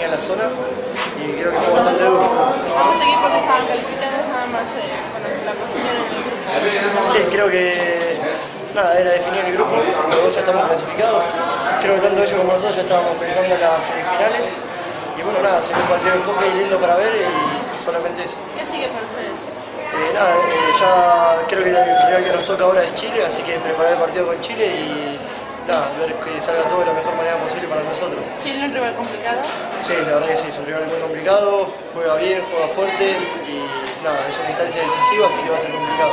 tenía en la zona y creo que fue bastante duro. Ambos equipos estaban calificados nada más eh, con la posición en el. Sí, creo que nada, era definir el grupo, los dos ya estamos clasificados. Creo que tanto ellos como nosotros ya estábamos pensando en las semifinales. Y bueno, nada, sería un partido de hockey lindo para ver y solamente eso. ¿Qué sigue para ustedes? Eh, nada, eh, ya creo que el rival que nos toca ahora es Chile, así que preparar el partido con Chile y nada, ver que salga todo de la mejor manera posible para nosotros. ¿Chile un rival complicado? Sí, la verdad que sí, es un rival muy complicado, juega bien, juega fuerte y nada, es una instancia decisiva, así que va a ser complicado.